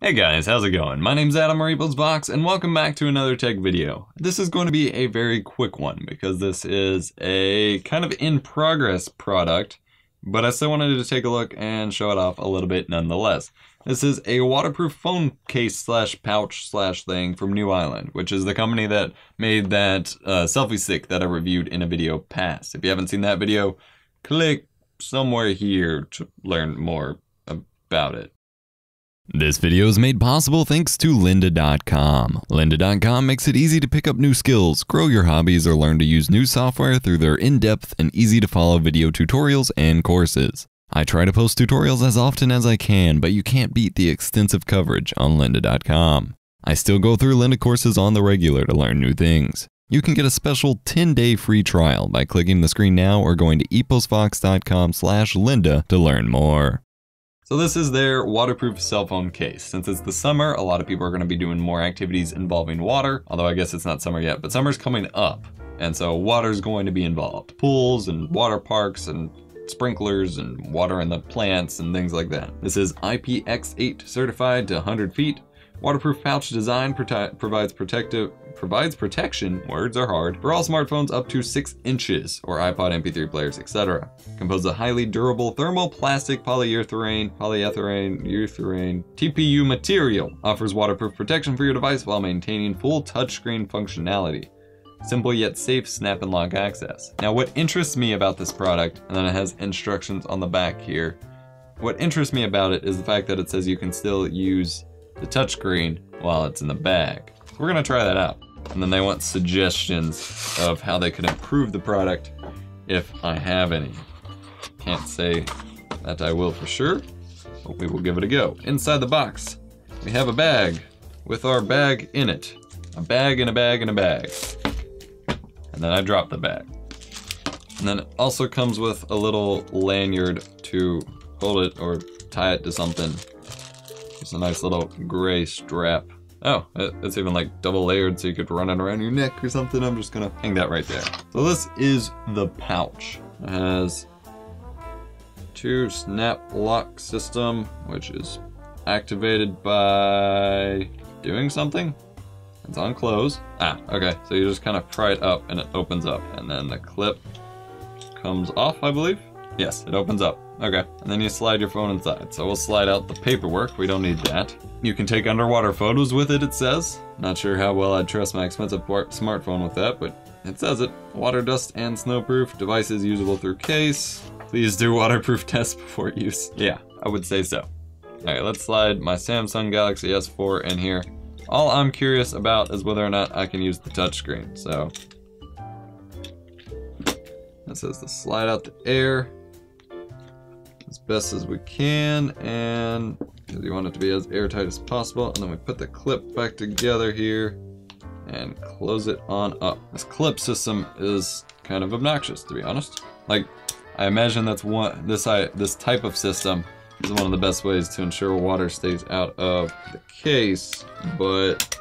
Hey guys, how's it going? My name's Adam Box, and welcome back to another tech video. This is going to be a very quick one because this is a kind of in progress product, but I still wanted to take a look and show it off a little bit nonetheless. This is a waterproof phone case slash pouch slash thing from Newisland, which is the company that made that uh, selfie stick that I reviewed in a video past. If you haven't seen that video, click somewhere here to learn more about it. This video is made possible thanks to lynda.com. Lynda.com makes it easy to pick up new skills, grow your hobbies, or learn to use new software through their in-depth and easy to follow video tutorials and courses. I try to post tutorials as often as I can, but you can't beat the extensive coverage on lynda.com. I still go through Lynda courses on the regular to learn new things. You can get a special 10-day free trial by clicking the screen now or going to eposvox.com slash lynda to learn more. So this is their waterproof cell phone case. Since it's the summer, a lot of people are gonna be doing more activities involving water, although I guess it's not summer yet, but summer's coming up. And so water's going to be involved. Pools and water parks and sprinklers and water in the plants and things like that. This is IPX8 certified to 100 feet, Waterproof pouch design provides protective provides protection, words are hard, for all smartphones up to 6 inches, or iPod, MP3 players, etc. Composed of highly durable thermoplastic polyurethane, polyethylene, urethane, TPU material. Offers waterproof protection for your device while maintaining full touchscreen functionality. Simple yet safe snap and lock access. Now what interests me about this product, and then it has instructions on the back here, what interests me about it is the fact that it says you can still use the touchscreen while it's in the bag. We're gonna try that out. And then they want suggestions of how they could improve the product if I have any. Can't say that I will for sure, but we will give it a go. Inside the box, we have a bag with our bag in it. A bag in a bag in a bag. And then I drop the bag. And then it also comes with a little lanyard to hold it or tie it to something it's a nice little gray strap. Oh, it's even like double layered so you could run it around your neck or something. I'm just gonna hang that right there. So this is the pouch. It has two snap lock system, which is activated by doing something. It's on close. Ah, okay. So you just kind of pry it up and it opens up and then the clip comes off, I believe. Yes, it opens up. Okay, and then you slide your phone inside. So we'll slide out the paperwork, we don't need that. You can take underwater photos with it, it says. Not sure how well I'd trust my expensive smartphone with that, but it says it. Water, dust, and snowproof. Devices usable through case. Please do waterproof tests before use. Yeah, I would say so. Alright, let's slide my Samsung Galaxy S4 in here. All I'm curious about is whether or not I can use the touchscreen, so... It says to slide out the air as best as we can and you want it to be as airtight as possible and then we put the clip back together here and close it on up. This clip system is kind of obnoxious to be honest. Like I imagine that's one this I this type of system is one of the best ways to ensure water stays out of the case, but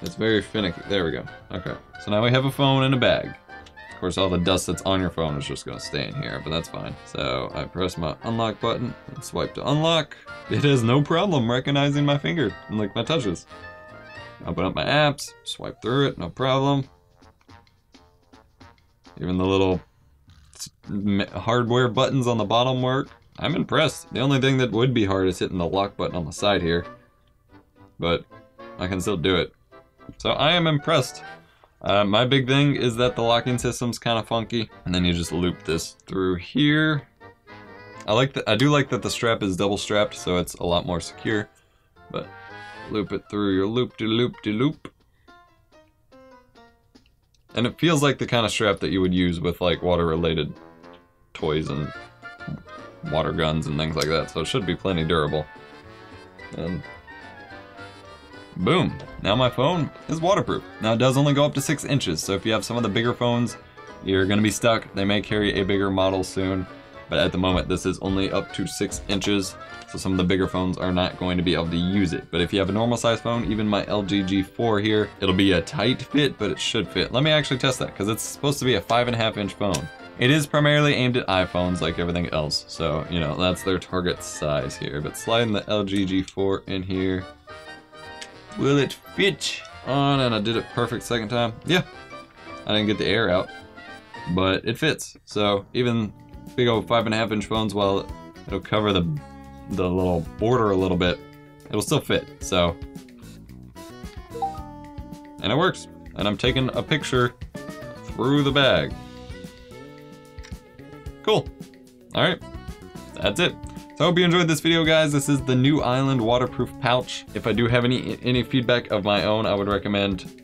it's very finicky. There we go. Okay. So now we have a phone in a bag course, all the dust that's on your phone is just gonna stay in here, but that's fine. So I press my unlock button and swipe to unlock. It has no problem recognizing my finger and like my touches. Open up my apps, swipe through it, no problem. Even the little hardware buttons on the bottom work. I'm impressed. The only thing that would be hard is hitting the lock button on the side here. But I can still do it. So I am impressed. Uh, my big thing is that the locking system's kind of funky. And then you just loop this through here. I like that. I do like that the strap is double strapped, so it's a lot more secure. But loop it through your loop de loop de loop. And it feels like the kind of strap that you would use with like water related toys and water guns and things like that. So it should be plenty durable. And Boom, now my phone is waterproof. Now it does only go up to six inches, so if you have some of the bigger phones, you're gonna be stuck. They may carry a bigger model soon, but at the moment this is only up to six inches, so some of the bigger phones are not going to be able to use it. But if you have a normal size phone, even my LG G4 here, it'll be a tight fit, but it should fit. Let me actually test that, because it's supposed to be a five and a half inch phone. It is primarily aimed at iPhones like everything else, so, you know, that's their target size here. But sliding the LG G4 in here, Will it fit oh, on? And I did it perfect second time. Yeah, I didn't get the air out, but it fits. So even big old five and a half inch phones, while it'll cover the the little border a little bit, it'll still fit. So, and it works. And I'm taking a picture through the bag. Cool. All right, that's it. So I hope you enjoyed this video, guys. This is the Newisland waterproof pouch. If I do have any any feedback of my own, I would recommend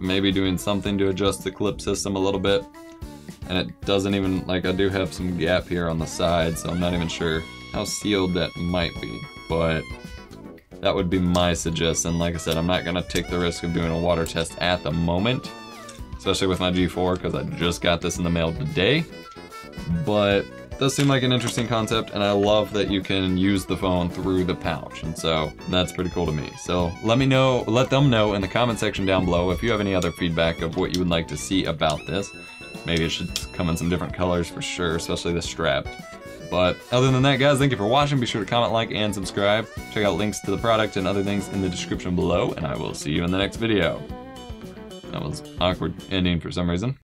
maybe doing something to adjust the clip system a little bit. And it doesn't even, like I do have some gap here on the side, so I'm not even sure how sealed that might be. But that would be my suggestion. Like I said, I'm not gonna take the risk of doing a water test at the moment, especially with my G4, because I just got this in the mail today. But does seem like an interesting concept, and I love that you can use the phone through the pouch, and so that's pretty cool to me. So let me know, let them know in the comment section down below if you have any other feedback of what you would like to see about this. Maybe it should come in some different colors for sure, especially the strap. But other than that, guys, thank you for watching. Be sure to comment, like, and subscribe. Check out links to the product and other things in the description below, and I will see you in the next video. That was awkward ending for some reason.